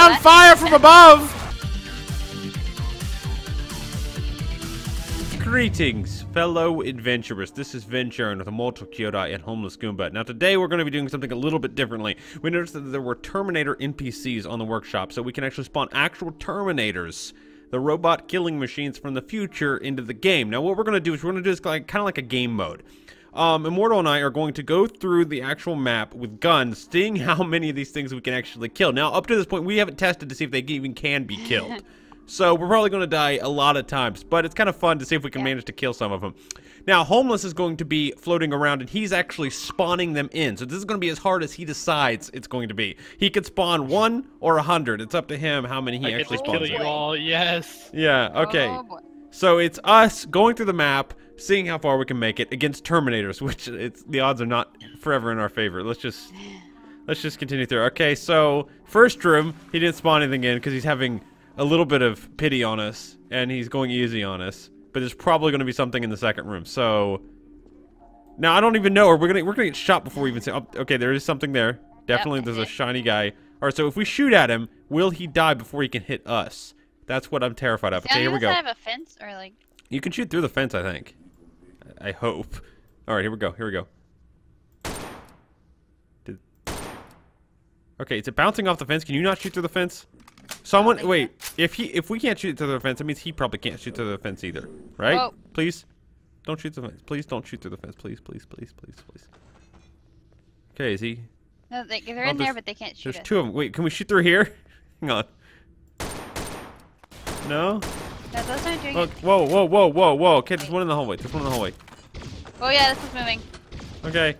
on fire from above! Greetings, fellow adventurers. This is Venturian with Immortal Kyodai and Homeless Goomba. Now, today we're going to be doing something a little bit differently. We noticed that there were Terminator NPCs on the workshop, so we can actually spawn actual Terminators, the robot killing machines from the future, into the game. Now, what we're going to do is we're going to do this like, kind of like a game mode. Um, Immortal and I are going to go through the actual map with guns, seeing how many of these things we can actually kill. Now, up to this point, we haven't tested to see if they even can be killed. So we're probably going to die a lot of times, but it's kind of fun to see if we can Yeah. manage to kill some of them. Now, Homeless is going to be floating around, and he's actually spawning them in. So this is going to be as hard as he decides it's going to be. He could spawn one or a hundred. It's up to him how many he I get actually to spawns. kill you all, yes. Yeah, okay. Oh. So it's us going through the map, seeing how far we can make it against Terminators, which it's the odds are not forever in our favor. Let's just let's just continue through. Okay, so first room, he didn't spawn anything in because he's having a little bit of pity on us, and he's going easy on us. But there's probably going to be something in the second room. So now I don't even know. Or we're gonna we're gonna get shot before we even say. Oh, okay, there is something there. Definitely, there's a shiny guy. All right, so if we shoot at him, will he die before he can hit us? That's what I'm terrified of. Okay, here we go. of a fence or like? You can shoot through the fence, I think. I hope. All right, here we go. Here we go. Did... Okay, is it bouncing off the fence? Can you not shoot through the fence? Someone, wait. If he, if we can't shoot through the fence, that means he probably can't shoot through the fence either, right? Whoa. Please, don't shoot through the fence. Please don't shoot through the fence. Please, please, please, please, please. Okay, is he? No, they, they're Oh, in there, but they can't shoot There's us. two of them. Wait, can we shoot through here? Hang on. No. No, those aren't doing Look. Whoa, whoa, whoa, whoa, whoa. Okay, there's one in the hallway. There's one in the hallway. Oh yeah, this is moving. Okay.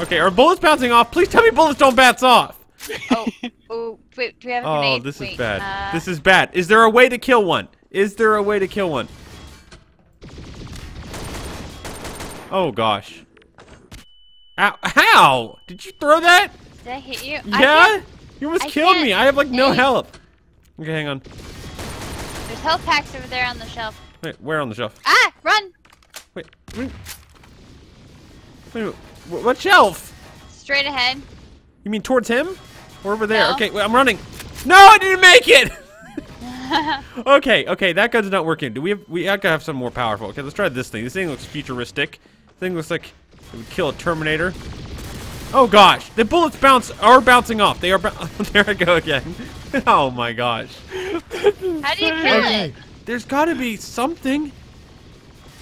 Okay, are bullets bouncing off? Please tell me bullets don't bounce off. Oh, oh, wait, do we have a Oh, grenade? this is bad. uh, This is bad. Is there a way to kill one? Is there a way to kill one? Oh gosh. Ow, how? Did you throw that? Did I hit you? Yeah? You almost I killed me. I have like no health. Okay, hang on. There's health packs over there on the shelf. Wait, where on the shelf? Ah, run! Wait. Wait. Wait, wh- what shelf? Straight ahead. You mean towards him? Or over there? No. Okay, wait, I'm running. No, I didn't make it! okay, okay, that gun's not working. Do we have we gotta have some more powerful. Okay, let's try this thing. This thing looks futuristic. This thing looks like it would kill a Terminator. Oh gosh, the bullets bounce are bouncing off. They are there I go again. oh my gosh. How do you kill Okay. it? There's gotta be something.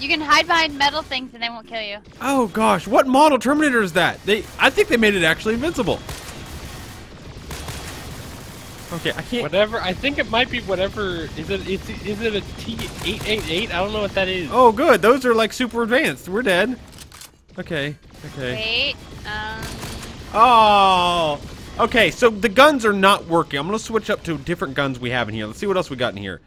You can hide behind metal things and they won't kill you. Oh gosh, what model Terminator is that? They I think they made it actually invincible. Okay, I can't Whatever. I think it might be whatever. Is it? Is it, is it a T eight eight eight? I don't know what that is. Oh, good. Those are like super advanced. We're dead. Okay. Okay. Wait, um, Oh. Okay. So the guns are not working. I'm gonna switch up to different guns we have in here. Let's see what else we got in here.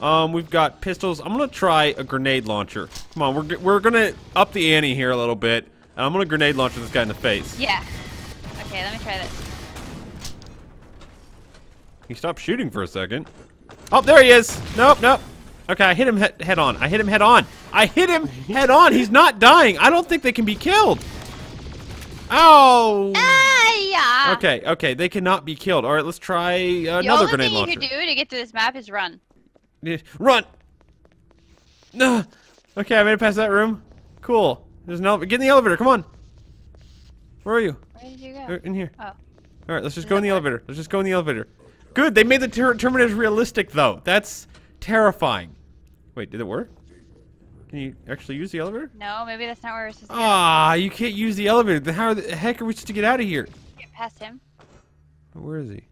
Um, we've got pistols. I'm gonna try a grenade launcher. Come on, we're we're gonna up the ante here a little bit. And I'm gonna grenade launcher this guy in the face. yeah. Okay, let me try this. He stopped shooting for a second. Oh, there he is. Nope, nope. Okay, I hit him head, head on. I hit him head on. I hit him head on. He's not dying. I don't think they can be killed. Oh. Ah, yeah. Okay, okay, they cannot be killed. All right, let's try another grenade launcher. The another only grenade thing you launcher. could do to get to this map is run. Yeah, Run! No. Okay, I made it past that room. Cool. There's an elevator. Get in the elevator. Come on. Where are you? Where did you go? In here. Oh. All right, let's just go in the elevator. Let's just go in the elevator. Good. They made the ter Terminators realistic, though. That's terrifying. Wait, did it work? Can you actually use the elevator? No, maybe that's not where we're supposed to Ah, you can't use the elevator. Then how the heck are we supposed to get out of here? get past him. Where is he?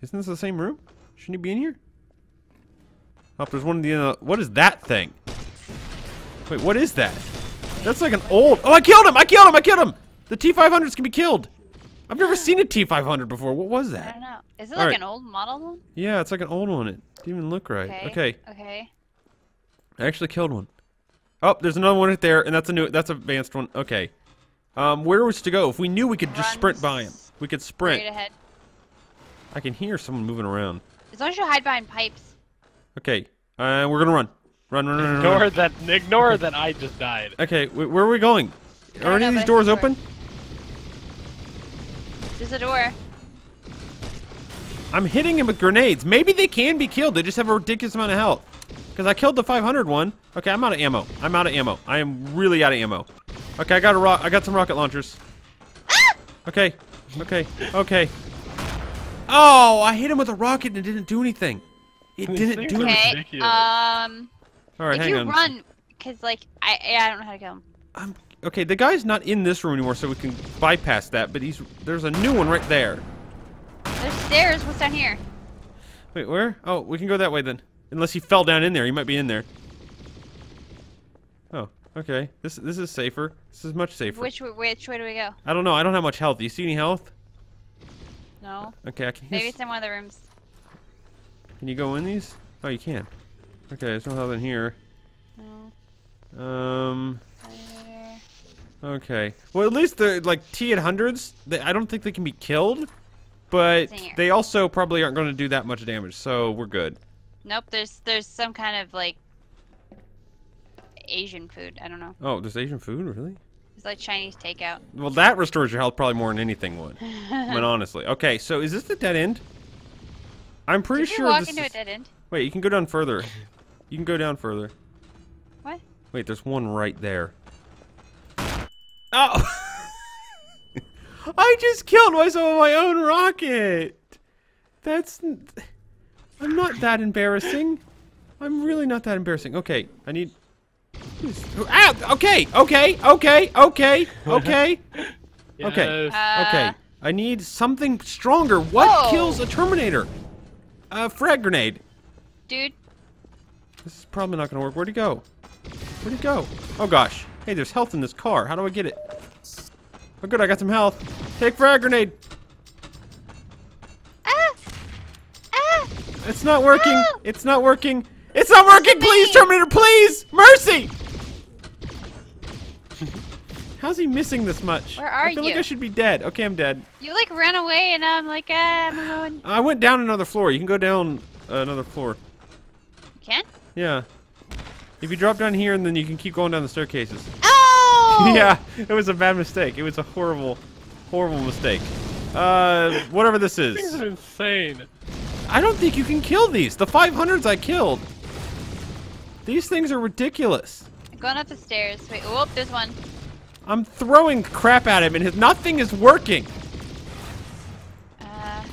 Isn't this the same room? Shouldn't he be in here? Oh, there's one in the. Uh, what is that thing? Wait, what is that? That's like an old. Oh, I killed him! I killed him! I killed him! The T500s can be killed. I've never seen a T500 before. What was that? I don't know. Is it All like right. an old model one? Yeah, it's like an old one. It didn't even look right. Okay. Okay, Okay. I actually killed one. Oh, there's another one right there, and that's a new. That's an advanced one. Okay. Um, where was to go? If we knew we could just sprint by him, we could sprint. Straight ahead. I can hear someone moving around. As long as you hide behind pipes. Okay, uh, we're gonna run. Run, run, run, run, run. Ignore that. Ignore that. I just died. Okay, wh- where are we going? Are any know, of these doors think we're- open? There's a door. I'm hitting him with grenades. Maybe they can be killed. They just have a ridiculous amount of health. Because I killed the 500 one. Okay, I'm out of ammo. I'm out of ammo. I am really out of ammo. Okay, I got a rock. I got some rocket launchers. Okay, okay, okay. Oh, I hit him with a rocket and it didn't do anything. It didn't do are anything. Okay. Um, All right, if hang you on. run, cause like I yeah, I don't know how to kill him. I'm, okay, the guy's not in this room anymore, so we can bypass that. But he's there's a new one right there. There's stairs. What's down here? Wait, where? Oh, we can go that way then. Unless he fell down in there, he might be in there. Oh, okay. This this is safer. This is much safer. Which way, which way do we go? I don't know. I don't have much health. Do you see any health? No. Okay, I can. Maybe hear it's in one of the rooms. Can you go in these? Oh, you can. Okay, there's no health in here. No. Um. Okay. Well, at least the like T-800s. They, I don't think they can be killed, but What's in here? they also probably aren't going to do that much damage. So we're good. Nope. There's there's some kind of like Asian food. I don't know. Oh, there's Asian food, really? It's like Chinese takeout. Well, that restores your health probably more than anything would. but honestly, okay. So is this the dead end? I'm pretty Did we sure walk this into is... a dead end? Wait, you can go down further. You can go down further. What? Wait, there's one right there. Oh! I just killed myself with my own rocket. That's. I'm not that embarrassing. I'm really not that embarrassing. Okay, I need. Who's- Ah! Okay, okay, okay, okay, okay, okay. Yes. Uh, okay. I need something stronger. What Whoa. kills a Terminator? A frag grenade. Dude. This is probably not gonna work. Where'd he go? Where'd he go? Oh gosh. Hey, there's health in this car. How do I get it? Oh good, I got some health. Take frag grenade. Ah! Ah! It's not working. Ah! It's not working. It's not working. Please. Terminator, please. Mercy. How's he missing this much? Where are I feel like? I should be dead. Okay, I'm dead. You like ran away and I'm like, ah, I'm going. I went down another floor. You can go down uh, another floor. You can? Yeah. If you drop down here and then you can keep going down the staircases. Oh! yeah, it was a bad mistake. It was a horrible, horrible mistake. Uh, whatever this is. Things is. are insane. I don't think you can kill these. The 500s I killed. These things are ridiculous. I'm going up the stairs. Wait, whoop, there's one. I'm throwing crap at him and his, nothing is working. Uh,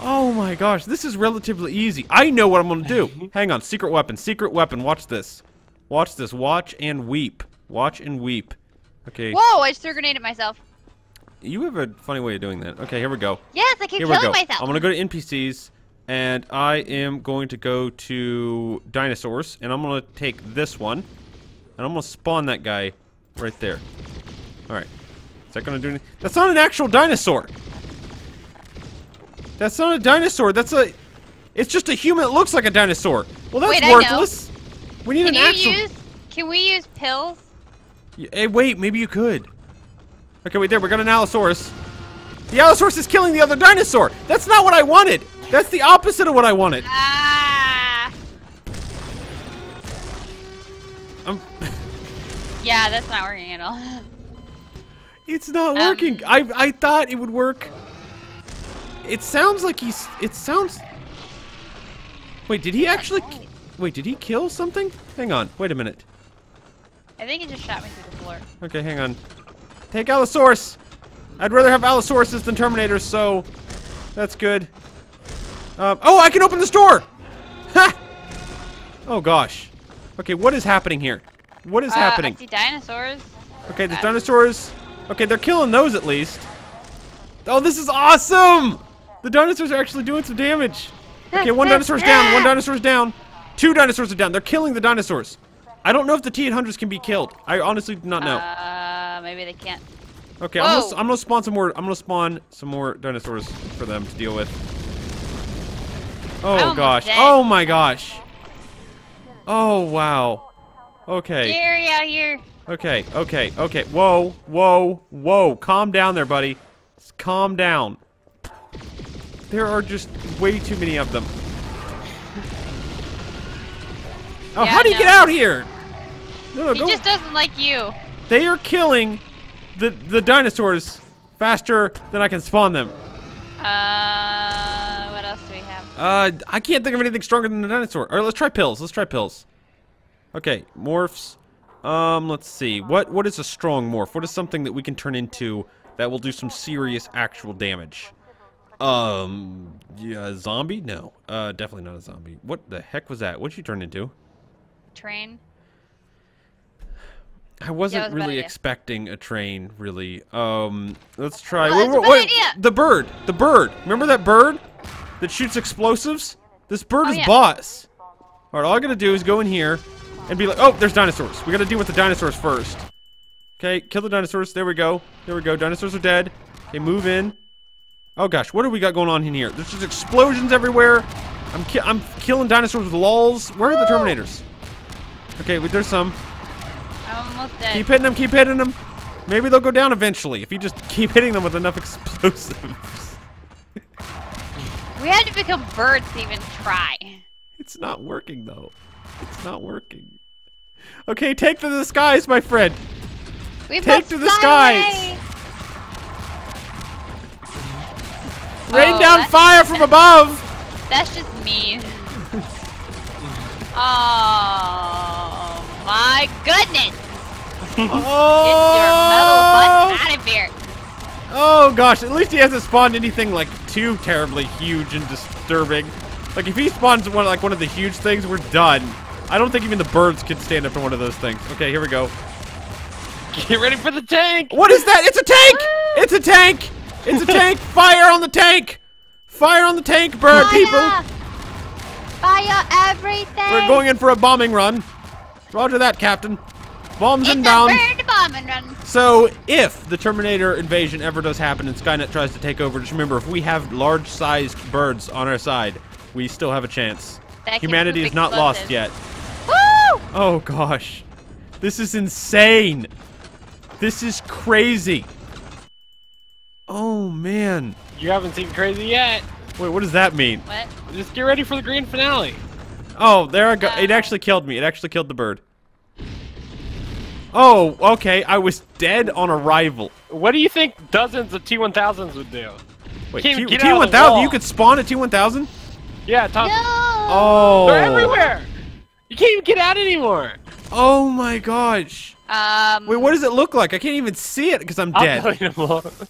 Oh my gosh, this is relatively easy. I know what I'm gonna do. Hang on, secret weapon, secret weapon. Watch this. Watch this. Watch and weep. Watch and weep. Okay. whoa, I just threw a grenade at myself. You have a funny way of doing that. Okay, here we go. Yes, I keep Here we killing go. myself. I'm gonna go to NPCs, and I am going to go to dinosaurs, and I'm gonna take this one, and I'm gonna spawn that guy right there. All right. Is that gonna do anything? That's not an actual dinosaur. That's not a dinosaur. That's a. It's just a human that looks like a dinosaur. Well, that's Wait, worthless. We need Can an actual. use? Can we use pills? Hey, wait, maybe you could. Okay, wait there, we got an Allosaurus. The Allosaurus is killing the other dinosaur. That's not what I wanted. That's the opposite of what I wanted. Ah. Um, Yeah, that's not working at all. it's not Um, working. I I thought it would work. It sounds like he's. It sounds. Wait, did he actually? Wait, did he kill something? Hang on. Wait a minute. I think it just shot me through the floor. Okay, hang on. Take Allosaurus. I'd rather have Allosauruses than Terminators, so that's good. Um, oh, I can open this door! Ha! Oh gosh. Okay, what is happening here? What is Uh, happening? I see dinosaurs. Okay, there's dinosaurs. Okay, they're killing those at least. Oh, this is awesome! The dinosaurs are actually doing some damage. Okay, one dinosaur's down, one dinosaur's down. Two dinosaurs are down. They're killing the dinosaurs. I don't know if the T-800s can be killed. I honestly do not know. Uh, maybe they can't. Okay, I'm gonna, I'm gonna spawn some more. I'm gonna spawn some more dinosaurs for them to deal with. Oh gosh! dead. Oh my gosh! Oh wow! Okay, Gary out here. okay, okay, okay. Whoa, whoa, whoa! Calm down there, buddy. Just calm down. There are just way too many of them. Oh, Yeah, how do you no. get out here? No, no, He go. just doesn't like you. They are killing the the dinosaurs faster than I can spawn them. Uh, Uh, I can't think of anything stronger than a dinosaur. All right, let's try pills. Let's try pills. Okay, morphs. Um, let's see. What what is a strong morph? What is something that we can turn into that will do some serious actual damage? Um, yeah, a zombie? No. Uh, definitely not a zombie. What the heck was that? What'd you turn into? Train. I wasn't was really expecting a train, really. Um, let's try. Well, wait, wait. The bird. The bird. Remember that bird that shoots explosives? This bird Oh, is yeah. boss. All right, all I gotta do is go in here and be like, oh, there's dinosaurs. We gotta deal with the dinosaurs first. Okay, kill the dinosaurs. There we go. There we go. Dinosaurs are dead. Okay, move in. Oh gosh, what do we got going on in here? There's just explosions everywhere. I'm ki I'm killing dinosaurs with lulls. Where are the Terminators? Okay, wait, there's some. I'm almost dead. Keep hitting them, keep hitting them. Maybe they'll go down eventually if you just keep hitting them with enough explosives. We had to become birds to even try. It's not working though. It's not working. Okay, take to the skies, my friend. We Take to the skies. away. Rain Oh, down fire from above. That's just mean. oh my goodness! Get your metal Oh, butt out of here. Oh gosh, at least he hasn't spawned anything like too terribly huge and disturbing. Like if he spawns one like one of the huge things, we're done. I don't think even the birds can stand up to one of those things. Okay, here we go. Get ready for the tank. What is that? It's a tank! Ah! It's a tank! It's a tank! Fire on the tank! Fire on the tank, bird people! Fire! Fire everything! We're going in for a bombing run. Roger that, Captain. Bombs It's inbound. a bird bomb and run. So, if the Terminator invasion ever does happen and Skynet tries to take over, just remember, if we have large-sized birds on our side, we still have a chance. That Humanity is not lost yet. Woo! Oh gosh. This is insane. This is crazy. Oh man. You haven't seen crazy yet. Wait, what does that mean? What? Just get ready for the grand finale. Oh, there I go. It uh, actually killed me. It actually killed the bird. Oh, okay. I was dead on arrival. What do you think dozens of T1000s would do? Wait, T- even get out of the T1000? You could spawn a T1000? Yeah, Tom. No! Oh. They're everywhere. You can't even get out anymore. Oh my gosh. Um. Wait, what does it look like? I can't even see it because I'm I'll dead. tell you tomorrow.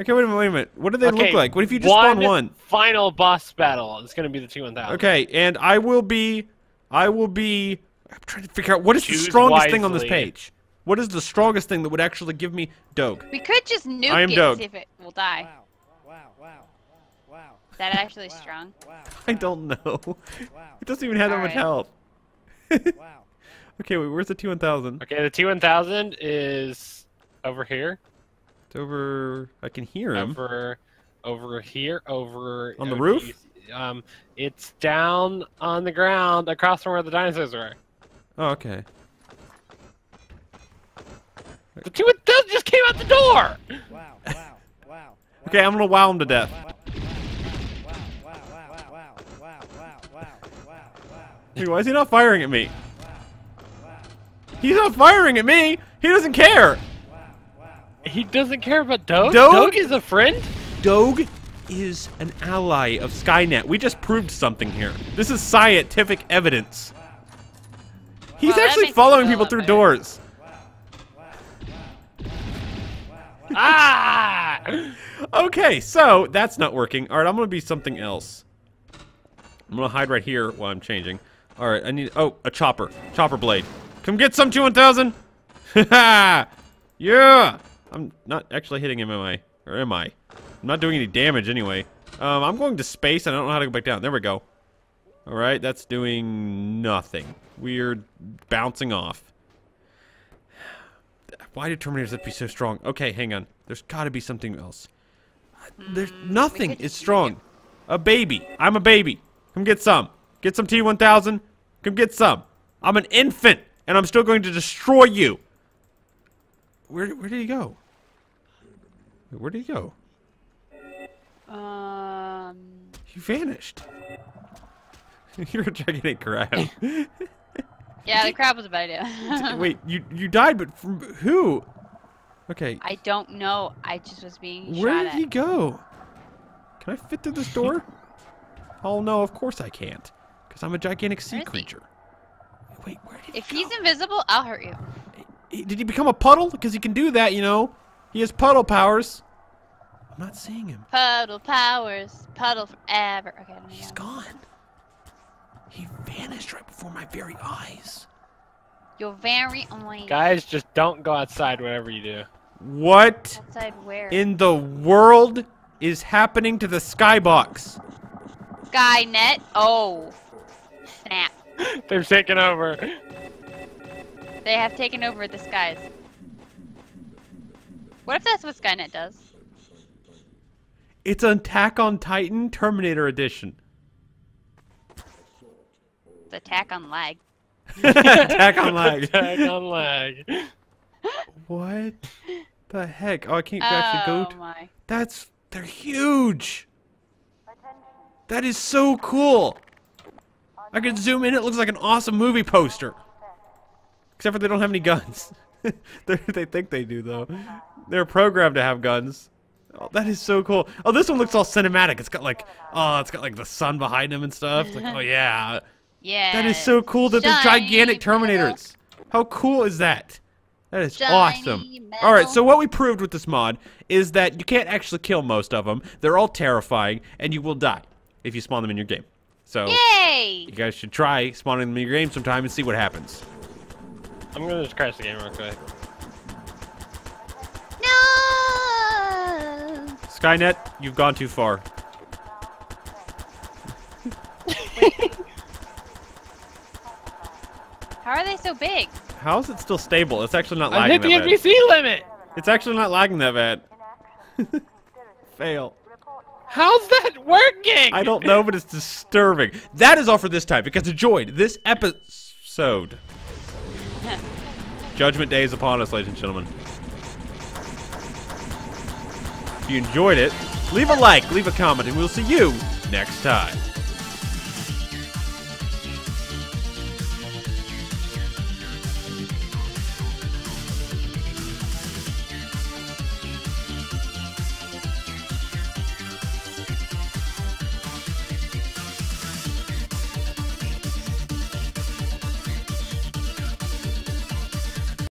Okay, wait a minute, wait a minute. What do they look like? What if you just spawn one? Final boss battle. It's gonna be the T1000. Okay, and I will be, I will be. I'm trying to figure out what is the Choose strongest thing on this page. What is the strongest thing that would actually give me Doge? We could just nuke I am it Doug. and see if it will die. Wow, wow, wow, wow, Is that actually strong? wow, I don't know. wow, It doesn't even have that much Alright. health. wow. Okay, wait, where's the T1000? Okay, the T1000 is over here. It's over. I can hear him. Over, over here. Over On the roof? Um, it's down on the ground across from where the dinosaurs were. Oh, okay. Two just came out the door! Wow, wow, wow. okay, I'm gonna wow him to death. Dude, why is he not firing at me? He's not firing at me! He doesn't care! He doesn't care about dog. Doge? Doge is a friend? Doge is an ally of Skynet. We just proved something here. This is scientific evidence. He's Well, actually following people through better. doors. ah! Okay, so that's not working. All right, I'm gonna be something else. I'm gonna hide right here while I'm changing. All right, I need. Oh, a chopper, chopper blade. Come get some T1000. yeah. I'm not actually hitting him, am I? Or am I? I'm not doing any damage anyway. Um, I'm going to space. and I don't know how to go back down. There we go. All right, that's doing nothing. We're bouncing off. Why do Terminators have to be so strong? Okay, hang on. There's got to be something else. There's nothing is strong. A baby. I'm a baby. Come get some. Get some T1000. Come get some. I'm an infant, and I'm still going to destroy you. Where, where did he go? Where did he go? Um. He vanished. You're a gigantic crab. Yeah, the crab was a bad idea. Wait, you you died, but from who? Okay, I don't know. I just was being where did he go? Can I fit through this door? Oh no, of course I can't. Because I'm a gigantic sea Where is he? creature. Wait, where did he If he he's invisible, I'll hurt you. Did he become a puddle? Because he can do that, you know. He has puddle powers. I'm not seeing him. Puddle powers. Puddle forever. Okay, He's go. gone. He vanished right before my very eyes. You're very eyes. Guys, just don't go outside whatever you do. What Outside where? in the world is happening to the skybox? Skynet. Oh. Snap. They're taking over. They have taken over the skies. What if that's what Skynet does? It's an Attack on Titan Terminator Edition. It's attack on lag. Attack on lag. Attack on lag. What the heck? Oh, I can't actually go. Oh To... my. That's they're huge. That is so cool. I can zoom in. It looks like an awesome movie poster. Except for they don't have any guns. They're- they think they do though. They're programmed to have guns. Oh, that is so cool. Oh, this one looks all cinematic. It's got like, oh, it's got like the sun behind him and stuff. It's like, oh yeah, Yeah. that is so cool that they're Shiny gigantic metal. Terminators. How cool is that? That is Shiny awesome. All right, so what we proved with this mod is that you can't actually kill most of them. They're all terrifying, and you will die if you spawn them in your game. So Yay! you guys should try spawning them in your game sometime and see what happens. I'm gonna just crash the game real quick. No! Skynet, you've gone too far. So big? How is it still stable? It's actually not I hit the that bad. NPC limit. It's actually not lagging that bad. Fail. How's that working? I don't know, but it's disturbing. That is all for this time because enjoyed this episode. Judgment Day is upon us, ladies and gentlemen. If you enjoyed it, leave a like, leave a comment, and we'll see you next time.